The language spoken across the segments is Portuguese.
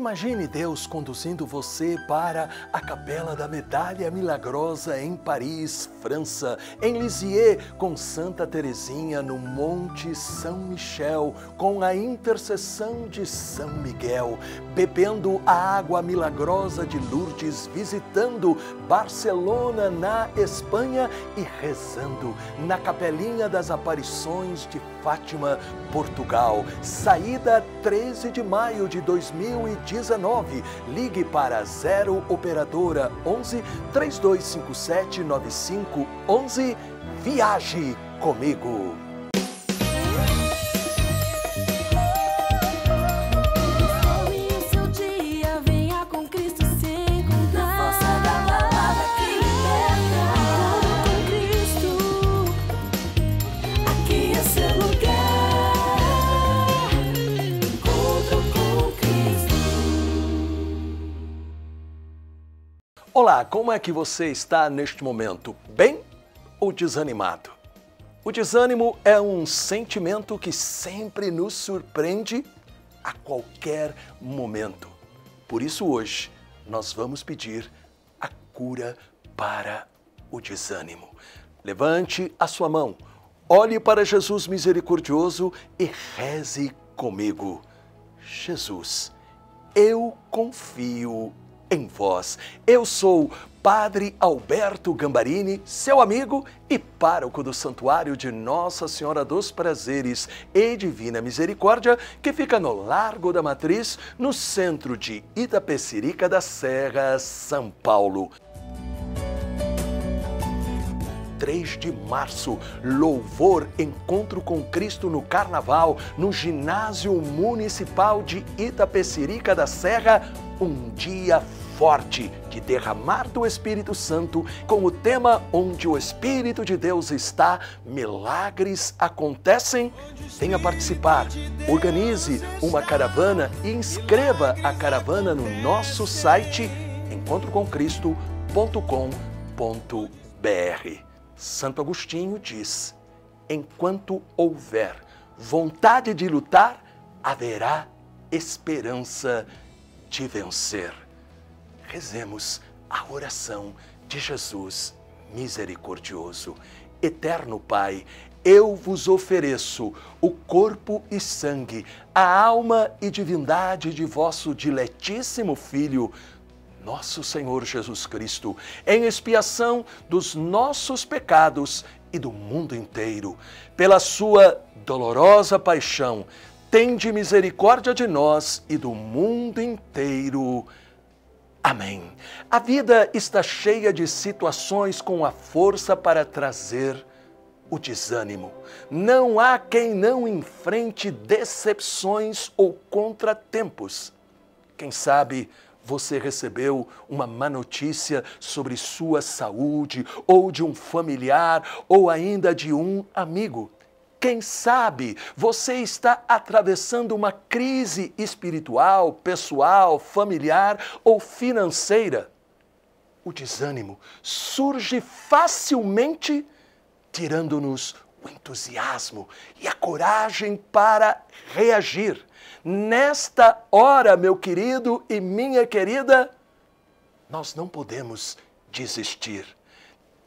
Imagine Deus conduzindo você para a Capela da Medalha Milagrosa em Paris, França, em Lisieux, com Santa Teresinha no Monte São Michel, com a intercessão de São Miguel, bebendo a água milagrosa de Lourdes, visitando Barcelona na Espanha e rezando na Capelinha das Aparições de Fátima, Portugal. Saída 13 de maio de 2019. Ligue para 0 operadora 11 3257 9511. Viaje comigo. Como é que você está neste momento? Bem ou desanimado? O desânimo é um sentimento que sempre nos surpreende a qualquer momento. Por isso, hoje, nós vamos pedir a cura para o desânimo. Levante a sua mão, olhe para Jesus misericordioso e reze comigo. Jesus, eu confio em vós. Eu sou Padre Alberto Gambarini, seu amigo e pároco do Santuário de Nossa Senhora dos Prazeres e Divina Misericórdia, que fica no Largo da Matriz, no centro de Itapecerica da Serra, São Paulo. 3 de março, louvor, encontro com Cristo no Carnaval, no Ginásio Municipal de Itapecerica da Serra, um dia forte de derramar do Espírito Santo com o tema onde o Espírito de Deus está, milagres acontecem. Venha participar, organize uma caravana e inscreva a caravana no nosso site encontrocomcristo.com.br. Santo Agostinho diz: enquanto houver vontade de lutar, haverá esperança de vencer. Rezemos a oração de Jesus misericordioso. Eterno Pai, eu vos ofereço o corpo e sangue, a alma e divindade de vosso diletíssimo Filho, nosso Senhor Jesus Cristo, em expiação dos nossos pecados e do mundo inteiro. Pela sua dolorosa paixão, tende misericórdia de nós e do mundo inteiro. Amém. A vida está cheia de situações com a força para trazer o desânimo. Não há quem não enfrente decepções ou contratempos. Quem sabe você recebeu uma má notícia sobre sua saúde, ou de um familiar, ou ainda de um amigo. Quem sabe você está atravessando uma crise espiritual, pessoal, familiar ou financeira. O desânimo surge facilmente, tirando-nos o entusiasmo e a coragem para reagir. Nesta hora, meu querido e minha querida, nós não podemos desistir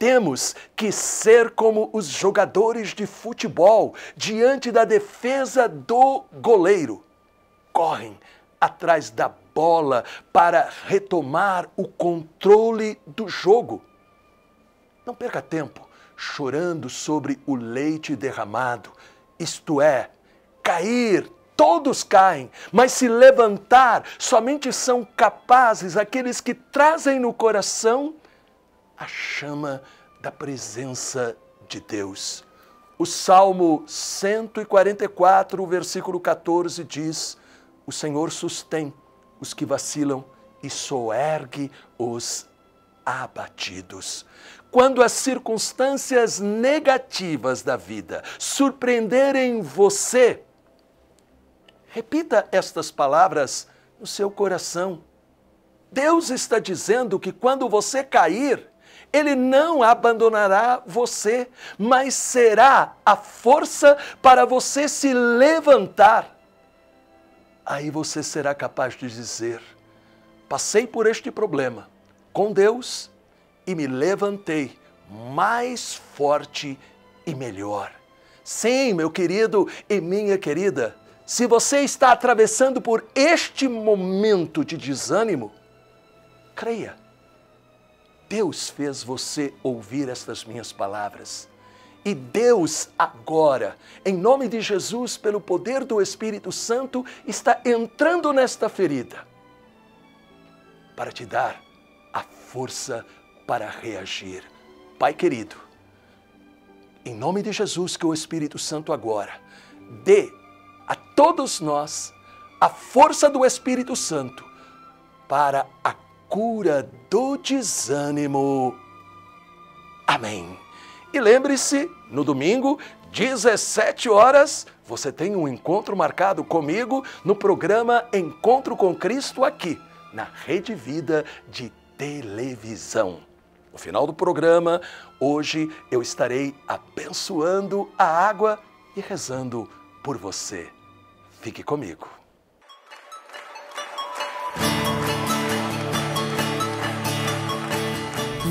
temos que ser como os jogadores de futebol diante da defesa do goleiro. Correm atrás da bola para retomar o controle do jogo. Não perca tempo chorando sobre o leite derramado, isto é, cair todos caem, mas se levantar, somente são capazes aqueles que trazem no coração a chama da presença de Deus. O Salmo 144, versículo 14 diz: O Senhor sustém os que vacilam e soergue os abatidos. Quando as circunstâncias negativas da vida surpreenderem você, repita estas palavras no seu coração. Deus está dizendo que quando você cair, ele não abandonará você, mas será a força para você se levantar. aí você será capaz de dizer: passei por este problema com Deus e me levantei mais forte e melhor. Sim, meu querido e minha querida, se você está atravessando por este momento de desânimo, creia. Deus fez você ouvir estas minhas palavras. E Deus agora, em nome de Jesus, pelo poder do Espírito Santo, está entrando nesta ferida para te dar força para reagir. Pai querido, em nome de Jesus, que o Espírito Santo agora dê a todos nós a força do Espírito Santo para a cura do desânimo. Amém. E lembre-se, no domingo, 17 horas, você tem um encontro marcado comigo no programa Encontro com Cristo aqui, na Rede Vida de televisão. No final do programa, hoje eu estarei abençoando a água e rezando por você. Fique comigo.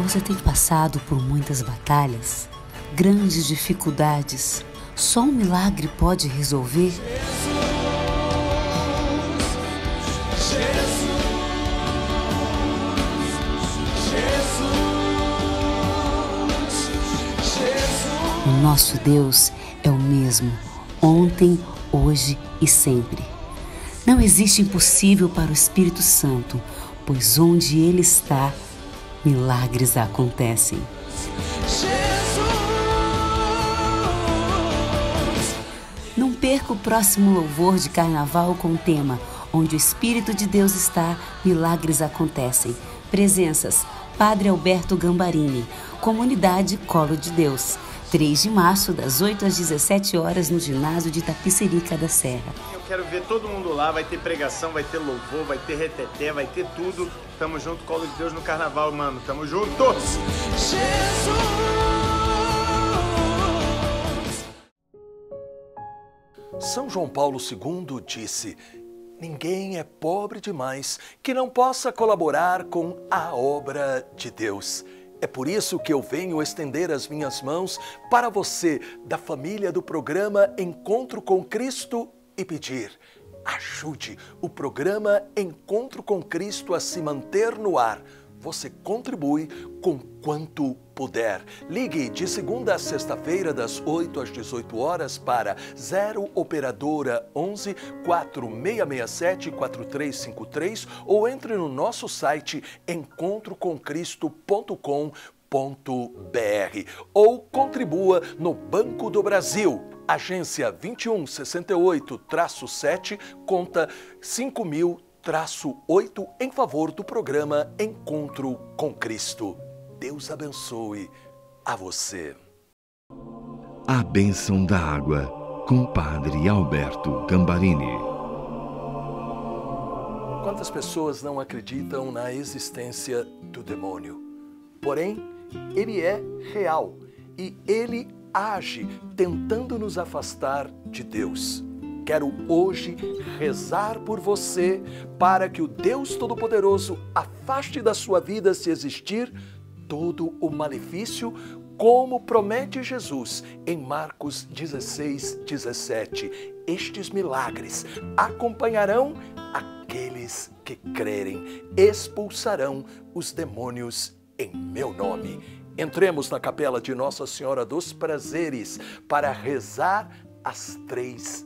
Você tem passado por muitas batalhas? grandes dificuldades, só um milagre pode resolver? O nosso Deus é o mesmo, ontem, hoje e sempre. Não existe impossível para o Espírito Santo, pois onde Ele está, milagres acontecem. perca o próximo louvor de carnaval com o tema Onde o Espírito de Deus está, milagres acontecem. Presenças: Padre Alberto Gambarini, Comunidade Colo de Deus. 3 de março, das 8 às 17 horas, no ginásio de Tapicerica da Serra. Eu quero ver todo mundo lá, vai ter pregação, vai ter louvor, vai ter reteté, vai ter tudo. Tamo junto, Colo de Deus no carnaval, mano. Tamo juntos! Jesus! São João Paulo II disse: Ninguém é pobre demais que não possa colaborar com a obra de Deus. É por isso que eu venho estender as minhas mãos para você, da família do programa Encontro com Cristo, e pedir: ajude o programa Encontro com Cristo a se manter no ar você contribui com quanto puder. Ligue de segunda a sexta-feira, das 8 às 18 horas, para 0 Operadora 11 4667 4353 ou entre no nosso site encontrocomcristo.com.br ou contribua no Banco do Brasil. Agência 2168-7, conta 5 mil traço 8 em favor do programa Encontro com Cristo. Deus abençoe a você. A bênção da água com Padre Alberto Gambarini. Quantas pessoas não acreditam na existência do demônio? Porém, ele é real e ele age tentando nos afastar de Deus. Quero hoje rezar por você para que o Deus Todo-Poderoso afaste da sua vida, se existir, todo o malefício, como promete Jesus em Marcos 16, 17. Estes milagres acompanharão aqueles que crerem, expulsarão os demônios em meu nome. Entremos na capela de Nossa Senhora dos Prazeres para rezar as três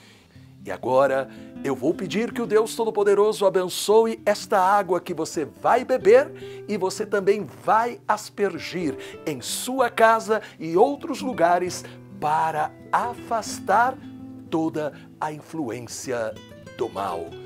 E agora eu vou pedir que o Deus Todo-Poderoso abençoe esta água que você vai beber e você também vai aspergir em sua casa e outros lugares para afastar toda a influência do mal.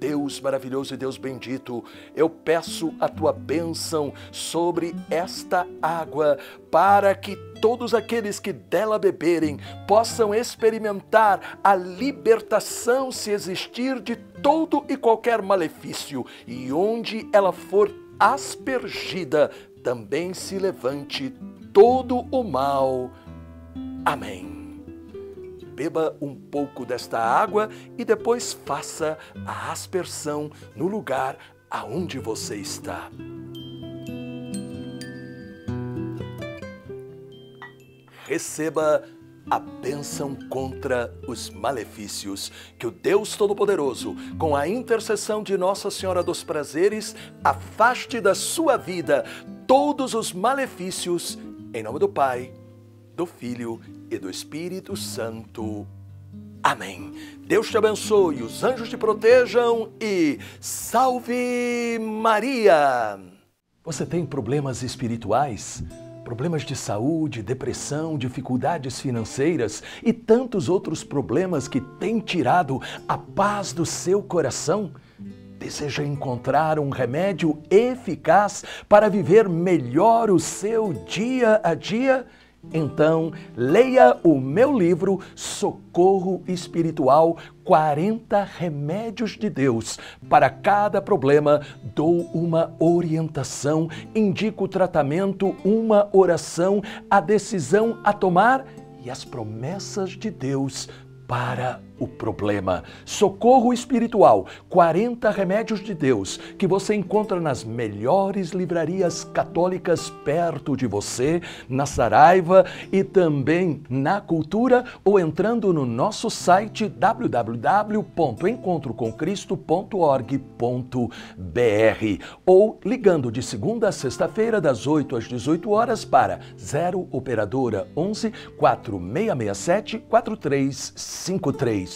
Deus maravilhoso e Deus bendito, eu peço a tua bênção sobre esta água, para que todos aqueles que dela beberem possam experimentar a libertação, se existir, de todo e qualquer malefício, e onde ela for aspergida, também se levante todo o mal. Amém beba um pouco desta água e depois faça a aspersão no lugar aonde você está. Receba a bênção contra os malefícios. Que o Deus Todo-Poderoso, com a intercessão de Nossa Senhora dos Prazeres, afaste da sua vida todos os malefícios, em nome do Pai, do Filho e do Espírito Santo. Amém. Deus te abençoe, os anjos te protejam e salve Maria! Você tem problemas espirituais? Problemas de saúde, depressão, dificuldades financeiras e tantos outros problemas que têm tirado a paz do seu coração? Deseja encontrar um remédio eficaz para viver melhor o seu dia a dia? Então, leia o meu livro Socorro Espiritual 40 Remédios de Deus. Para cada problema, dou uma orientação, indico o tratamento, uma oração, a decisão a tomar e as promessas de Deus para o problema. Socorro espiritual, 40 remédios de Deus, que você encontra nas melhores livrarias católicas perto de você, na Saraiva e também na Cultura ou entrando no nosso site www.encontrocomcristo.org.br ou ligando de segunda a sexta-feira das 8 às 18 horas para 0 operadora 11 4667 4353